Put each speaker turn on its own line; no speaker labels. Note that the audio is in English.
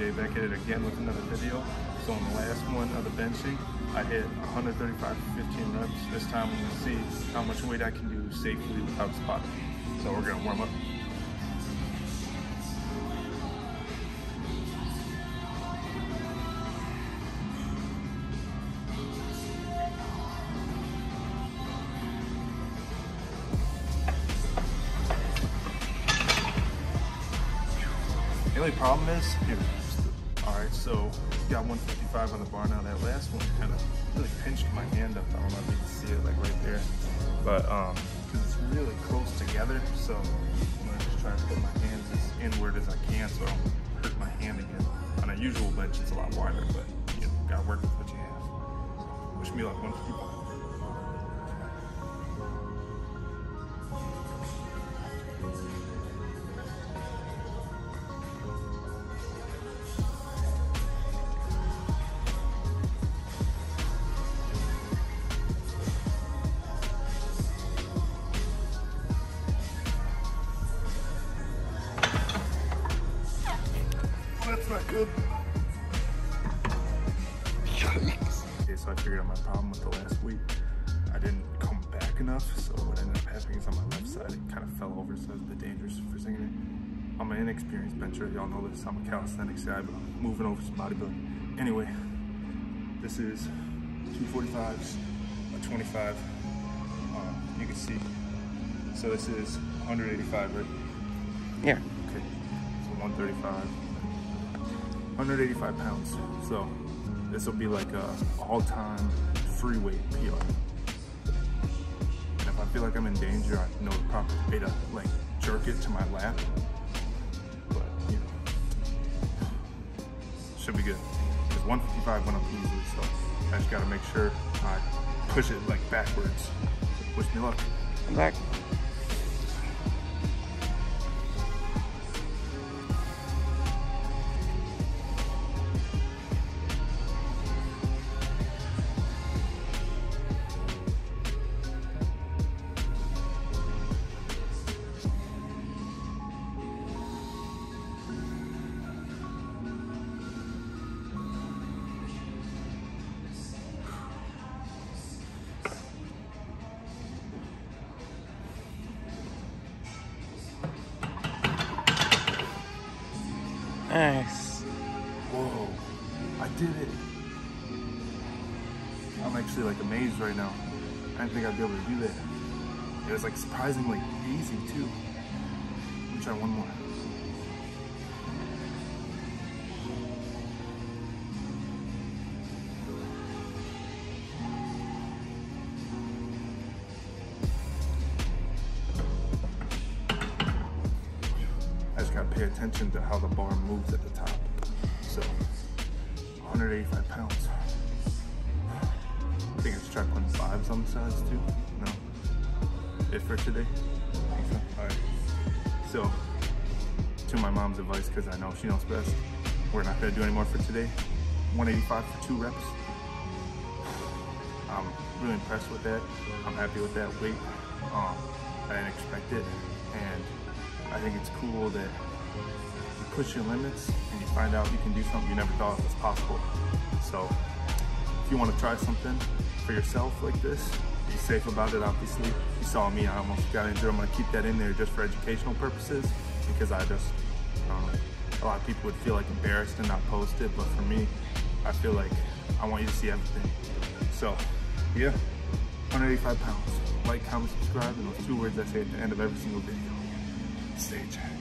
Back at it again with another video. So on the last one of the benching, I hit 135 for 15 reps. This time I'm gonna see how much weight I can do safely without spotting. So we're gonna warm up. The only problem is, here, so got 155 on the bar now. That last one kind of really pinched my hand up. I don't know if you can see it like right there, but um, because it's really close together, so I'm gonna just try to put my hands as inward as I can so I don't hurt my hand again. On a usual bench, it's a lot wider, but you know, gotta work with what you have. Wish me luck, 155. Not good. Okay, so I figured out my problem with the last week. I didn't come back enough, so what ended up happening is on my left side, it kind of fell over, so it's a bit dangerous for singing it. I'm an inexperienced bencher, y'all know this. I'm a calisthenics guy, but I'm moving over some bodybuilding. Anyway, this is 245s, a 25. Um, you can see. So this is 185, right?
Yeah.
Okay, so 135. 185 pounds. So this will be like a all-time free weight PR. And if I feel like I'm in danger, I know the proper way to like jerk it to my lap. But you know, should be good. Because 155 went up easily, so I just gotta make sure I push it like backwards. So me luck.
Good luck. Nice.
Whoa, I did it. I'm actually like amazed right now. I didn't think I'd be able to do that. It was like surprisingly easy too. Let me try one more. Pay attention to how the bar moves at the top. So, 185 pounds. I think I should try putting fives on the sides too. No. It for today? So? Alright. So, to my mom's advice, because I know she knows best, we're not gonna do any more for today. 185 for two reps. I'm really impressed with that. I'm happy with that weight. Um, I didn't expect it, and I think it's cool that you push your limits and you find out you can do something you never thought was possible. So, if you want to try something for yourself like this, be safe about it. Obviously, you saw me. I almost got injured. I'm gonna keep that in there just for educational purposes because I just um, a lot of people would feel like embarrassed and not post it, but for me, I feel like I want you to see everything. So, yeah, 185 pounds. Like, comment, subscribe, and those two words I say at the end of every single video. Stay jacked.